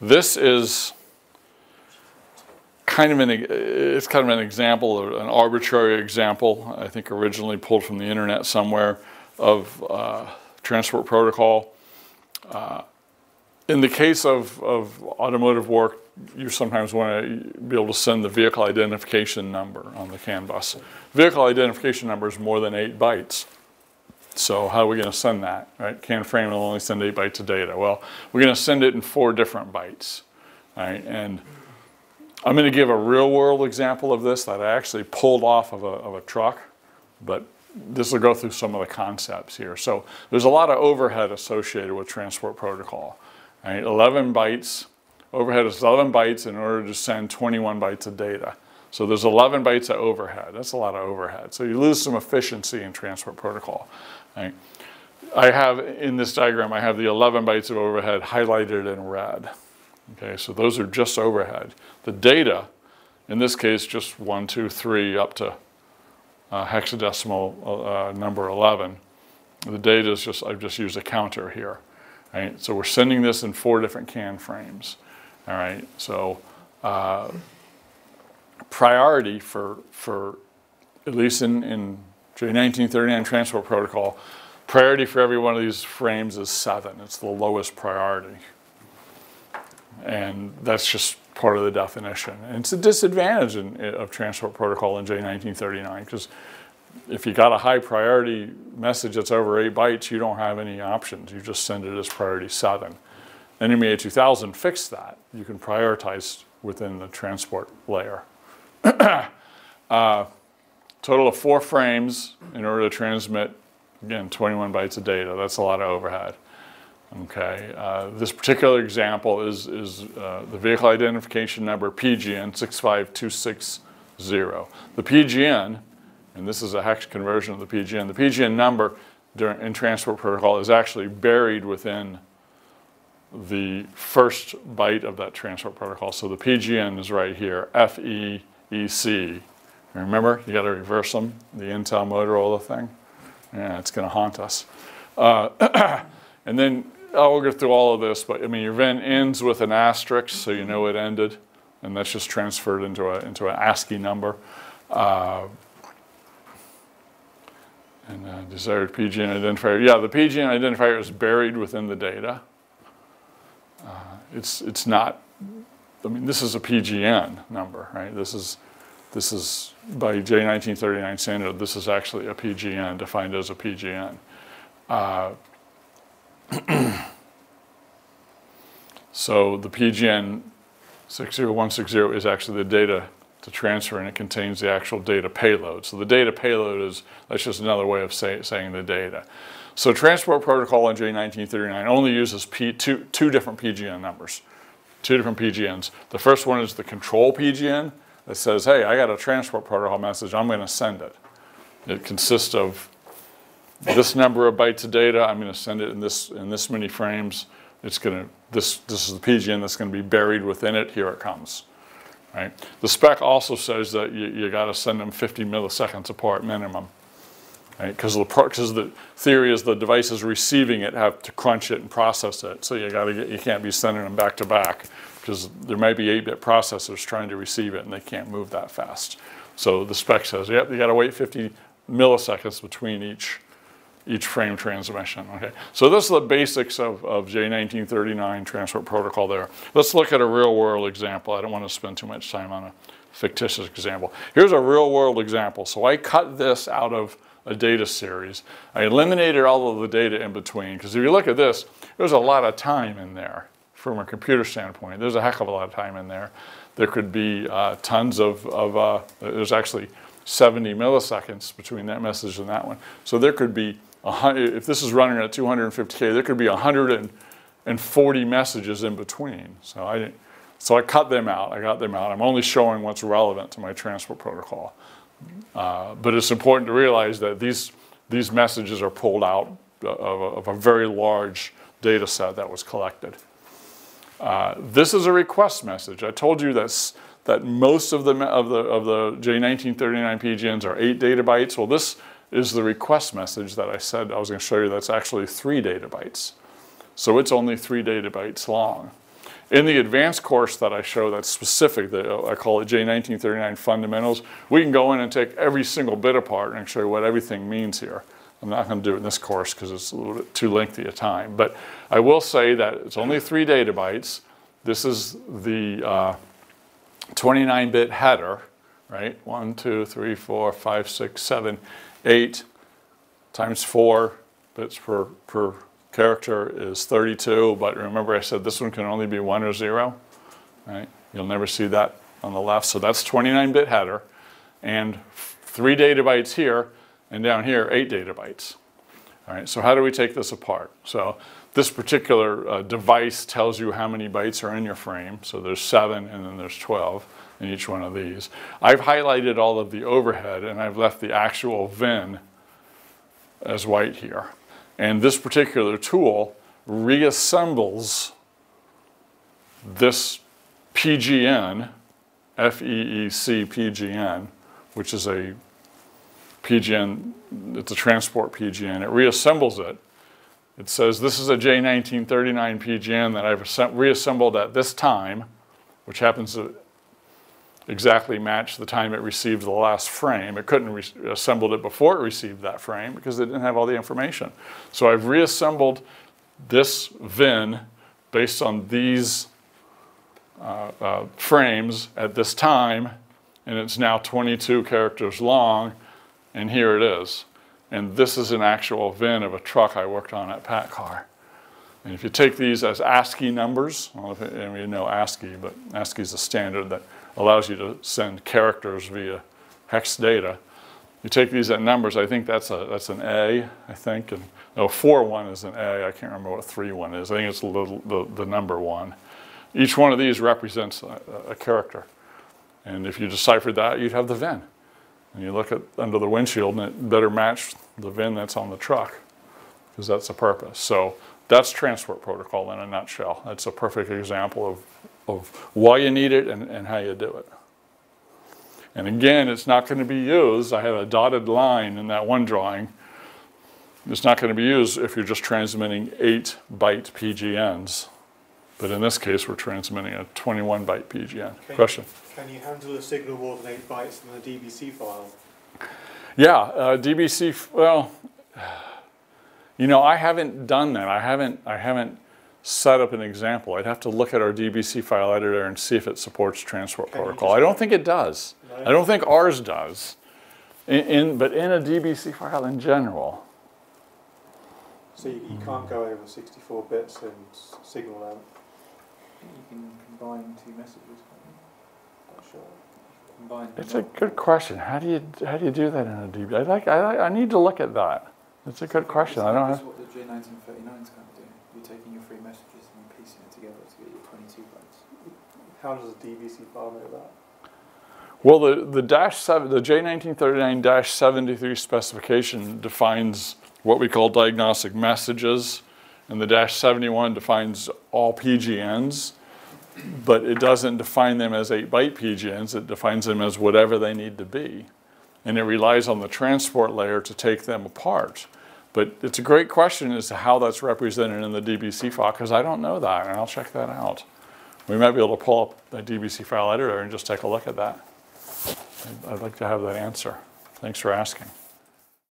This is kind of an, it's kind of an example, an arbitrary example, I think originally pulled from the internet somewhere, of uh, transport protocol. Uh, in the case of, of automotive work, you sometimes want to be able to send the vehicle identification number on the CAN bus. Vehicle identification number is more than eight bytes. So how are we going to send that, right? CAN frame will only send eight bytes of data. Well, we're going to send it in four different bytes, right? And I'm going to give a real world example of this that I actually pulled off of a, of a truck, but this will go through some of the concepts here. So there's a lot of overhead associated with transport protocol. Right? 11 bytes, overhead is 11 bytes in order to send 21 bytes of data. So there's 11 bytes of overhead. That's a lot of overhead. So you lose some efficiency in transport protocol. Right? I have, in this diagram, I have the 11 bytes of overhead highlighted in red. Okay, so those are just overhead. The data, in this case, just one, two, three, up to uh, hexadecimal uh, number 11. The data is just, I've just used a counter here. Right? So we're sending this in four different CAN frames. All right, so uh, priority for, for at least in, in J1939 transport protocol, priority for every one of these frames is seven. It's the lowest priority. And that's just part of the definition. And it's a disadvantage in, eh, of transport protocol in J1939 because if you got a high priority message that's over eight bytes, you don't have any options. You just send it as priority seven. NMEA 2000 fixed that. You can prioritize within the transport layer. uh, total of four frames in order to transmit, again, 21 bytes of data. That's a lot of overhead. Okay, uh, this particular example is, is uh, the vehicle identification number PGN 65260. The PGN and this is a hex conversion of the PGN. The PGN number during, in transport protocol is actually buried within the first byte of that transport protocol. So the PGN is right here, FEEC. Remember, you got to reverse them, the Intel Motorola thing. Yeah, it's going to haunt us. Uh, and then I'll go through all of this, but I mean, your VIN ends with an asterisk, so you know it ended, and that's just transferred into a into an ASCII number. Uh, and uh, desired PGN identifier. Yeah, the PGN identifier is buried within the data. Uh, it's, it's not, I mean, this is a PGN number, right? This is, this is by J1939 standard, this is actually a PGN, defined as a PGN. Uh, so the PGN 60160 is actually the data to transfer and it contains the actual data payload. So the data payload is, that's just another way of say, saying the data. So transport protocol in J1939 only uses P, two, two different PGN numbers, two different PGNs. The first one is the control PGN that says, hey, I got a transport protocol message, I'm gonna send it. It consists of this number of bytes of data, I'm gonna send it in this, in this many frames. It's gonna, this, this is the PGN that's gonna be buried within it, here it comes. Right? The spec also says that you, you got to send them 50 milliseconds apart minimum. Because right? the, the theory is the devices receiving it have to crunch it and process it. So you got to get, you can't be sending them back to back because there might be 8-bit processors trying to receive it and they can't move that fast. So the spec says, yep, you got to wait 50 milliseconds between each each frame transmission. Okay, so this is the basics of, of J1939 transport protocol there. Let's look at a real world example. I don't want to spend too much time on a fictitious example. Here's a real world example. So I cut this out of a data series. I eliminated all of the data in between because if you look at this, there's a lot of time in there from a computer standpoint. There's a heck of a lot of time in there. There could be uh, tons of, of uh, there's actually 70 milliseconds between that message and that one. So there could be if this is running at 250K, there could be 140 messages in between. So I, so I cut them out. I got them out. I'm only showing what's relevant to my transport protocol. Uh, but it's important to realize that these, these messages are pulled out of a, of a very large data set that was collected. Uh, this is a request message. I told you that, that most of the, of the, of the J1939 PGNs are 8 data bytes. Well, this is the request message that I said I was going to show you that's actually three data bytes. So it's only three data bytes long. In the advanced course that I show that's specific, that I call it J1939 Fundamentals, we can go in and take every single bit apart and show you what everything means here. I'm not going to do it in this course because it's a little bit too lengthy a time. But I will say that it's only three data bytes. This is the uh, 29-bit header, right? One, two, three, four, five, six, seven, eight times four bits per, per character is 32. But remember I said this one can only be one or zero, right? You'll never see that on the left. So that's 29-bit header and three data bytes here and down here, eight data bytes. All right, so how do we take this apart? So this particular uh, device tells you how many bytes are in your frame. So there's seven and then there's 12 in each one of these. I've highlighted all of the overhead and I've left the actual VIN as white here. And this particular tool reassembles this PGN, F-E-E-C PGN, which is a PGN, it's a transport PGN. It reassembles it. It says this is a J1939 PGN that I've reassembled at this time, which happens to exactly match the time it received the last frame. It couldn't assembled it before it received that frame because it didn't have all the information. So I've reassembled this VIN based on these uh, uh, frames at this time, and it's now 22 characters long and here it is. And this is an actual VIN of a truck I worked on at PACCAR. And if you take these as ASCII numbers, I don't know if you know ASCII, but ASCII is a standard that allows you to send characters via hex data. You take these at numbers, I think that's, a, that's an A, I think, and no, 4 1 is an A, I can't remember what 3 1 is. I think it's the, the, the number 1. Each one of these represents a, a character. And if you deciphered that, you'd have the VIN. And you look at under the windshield and it better match the VIN that's on the truck because that's the purpose. So that's transport protocol in a nutshell. That's a perfect example of, of why you need it and, and how you do it. And again, it's not going to be used. I have a dotted line in that one drawing. It's not going to be used if you're just transmitting 8 byte PGNs. But in this case, we're transmitting a 21 byte PGN. Okay. Question? Can you handle a signal more than eight bytes in a DBC file? Yeah, uh, DBC. Well, you know, I haven't done that. I haven't. I haven't set up an example. I'd have to look at our DBC file editor and see if it supports transport Can protocol. I don't think it does. No? I don't think ours does. In, in but in a DBC file in general, So you, you can't go over 64 bits and signal out. You can combine two messages. can't? Not sure. Combine. it's a good question. How do you how do you do that in a DB? I like. I, like- I need to look at that. It's a good question. I don't That's what the J1939 is kind of doing. You're taking your three messages and you're piecing it together to get your 22 bytes. How does a DBC file know that? Well, the, the dash seven, the J1939-73 specification defines what we call diagnostic messages, and the dash 71 defines all PGNs, but it doesn't define them as 8 byte PGNs, it defines them as whatever they need to be. And it relies on the transport layer to take them apart. But it's a great question as to how that's represented in the DBC file, because I don't know that, and I'll check that out. We might be able to pull up the DBC file editor and just take a look at that. I'd- I'd like to have that answer. Thanks for asking.